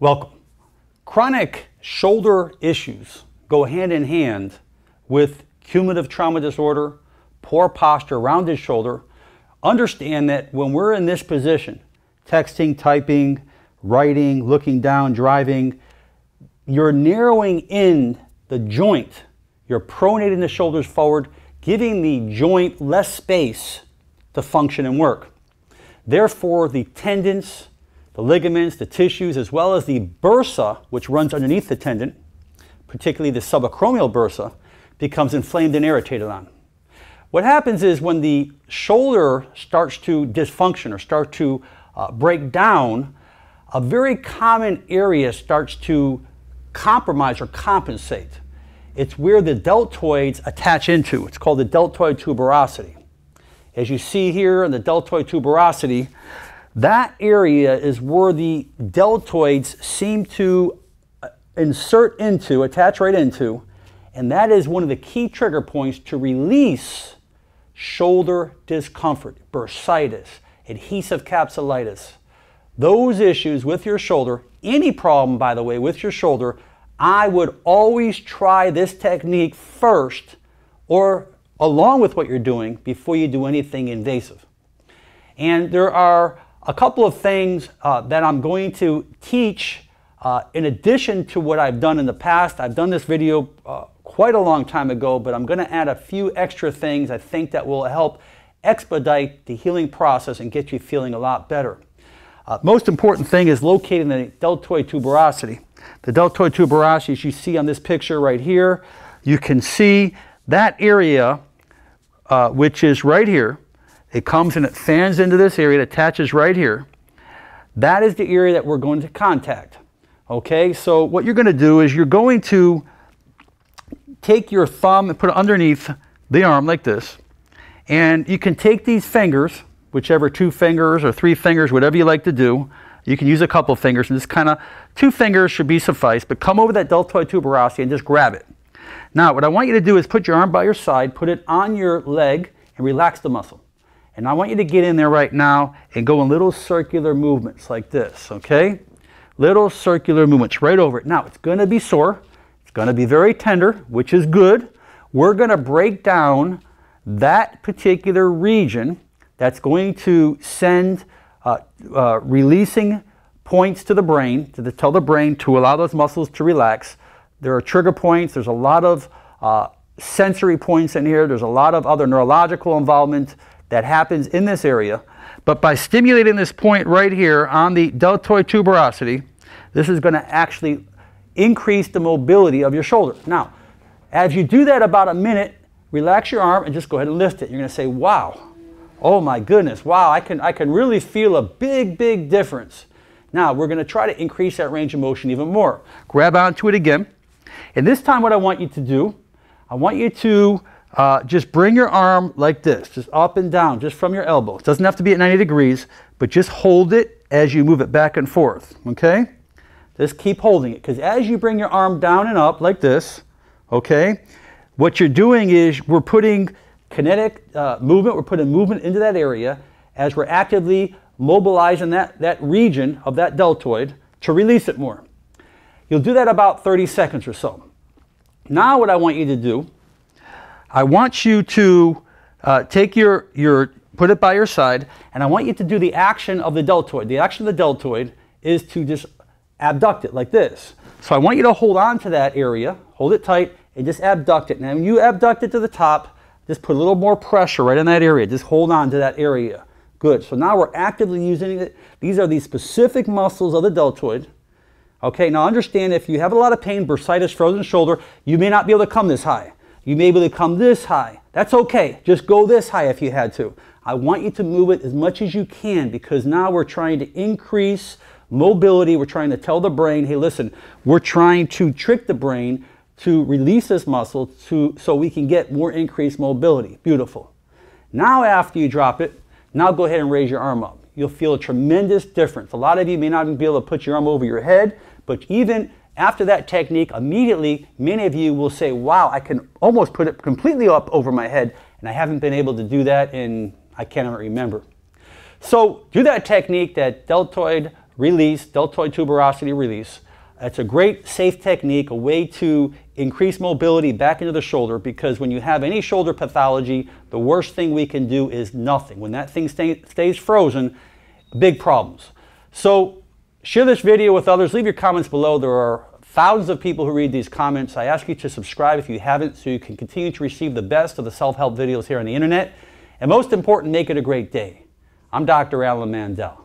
Welcome. Chronic shoulder issues go hand in hand with cumulative trauma disorder, poor posture, rounded shoulder. Understand that when we're in this position, texting, typing, writing, looking down, driving, you're narrowing in the joint. You're pronating the shoulders forward, giving the joint less space to function and work. Therefore, the tendons, the ligaments, the tissues, as well as the bursa, which runs underneath the tendon, particularly the subacromial bursa, becomes inflamed and irritated on. What happens is when the shoulder starts to dysfunction or start to uh, break down, a very common area starts to compromise or compensate. It's where the deltoids attach into. It's called the deltoid tuberosity. As you see here in the deltoid tuberosity, that area is where the deltoids seem to uh, insert into, attach right into, and that is one of the key trigger points to release shoulder discomfort, bursitis, adhesive capsulitis. Those issues with your shoulder, any problem, by the way, with your shoulder, I would always try this technique first or along with what you're doing before you do anything invasive. And there are a couple of things uh, that I'm going to teach uh, in addition to what I've done in the past. I've done this video uh, quite a long time ago, but I'm going to add a few extra things I think that will help expedite the healing process and get you feeling a lot better. Uh, most important thing is locating the deltoid tuberosity. The deltoid tuberosity, as you see on this picture right here, you can see that area, uh, which is right here, it comes and it fans into this area, it attaches right here. That is the area that we're going to contact. Okay, so what you're going to do is you're going to take your thumb and put it underneath the arm like this. And you can take these fingers, whichever two fingers or three fingers, whatever you like to do. You can use a couple fingers and just kind of, two fingers should be suffice, but come over that deltoid tuberosity and just grab it. Now, what I want you to do is put your arm by your side, put it on your leg, and relax the muscle. And I want you to get in there right now and go in little circular movements like this, okay? Little circular movements right over it. Now, it's going to be sore. It's going to be very tender, which is good. We're going to break down that particular region that's going to send uh, uh, releasing points to the brain, to the, tell the brain to allow those muscles to relax. There are trigger points. There's a lot of uh, sensory points in here. There's a lot of other neurological involvement that happens in this area. But by stimulating this point right here on the deltoid tuberosity, this is going to actually increase the mobility of your shoulder. Now, as you do that about a minute, relax your arm and just go ahead and lift it. You're going to say, wow, oh my goodness, wow, I can, I can really feel a big, big difference. Now, we're going to try to increase that range of motion even more. Grab onto it again. And this time what I want you to do, I want you to uh, just bring your arm like this, just up and down, just from your elbow. It doesn't have to be at 90 degrees, but just hold it as you move it back and forth, okay? Just keep holding it, because as you bring your arm down and up like this, okay, what you're doing is we're putting kinetic uh, movement, we're putting movement into that area as we're actively mobilizing that, that region of that deltoid to release it more. You'll do that about 30 seconds or so. Now what I want you to do I want you to uh, take your, your, put it by your side, and I want you to do the action of the deltoid. The action of the deltoid is to just abduct it like this. So I want you to hold on to that area, hold it tight, and just abduct it. Now when you abduct it to the top, just put a little more pressure right in that area. Just hold on to that area. Good. So now we're actively using it. These are the specific muscles of the deltoid. Okay, now understand if you have a lot of pain, bursitis, frozen shoulder, you may not be able to come this high. You may be able to come this high. That's okay. Just go this high if you had to. I want you to move it as much as you can because now we're trying to increase mobility. We're trying to tell the brain, hey, listen, we're trying to trick the brain to release this muscle to, so we can get more increased mobility. Beautiful. Now after you drop it, now go ahead and raise your arm up. You'll feel a tremendous difference. A lot of you may not even be able to put your arm over your head, but even after that technique, immediately many of you will say, wow, I can almost put it completely up over my head, and I haven't been able to do that in, I cannot remember. So do that technique, that deltoid release, deltoid tuberosity release. It's a great safe technique, a way to increase mobility back into the shoulder because when you have any shoulder pathology, the worst thing we can do is nothing. When that thing stay, stays frozen, big problems. So share this video with others. Leave your comments below. There are thousands of people who read these comments. I ask you to subscribe if you haven't so you can continue to receive the best of the self-help videos here on the internet. And most important, make it a great day. I'm Dr. Alan Mandell.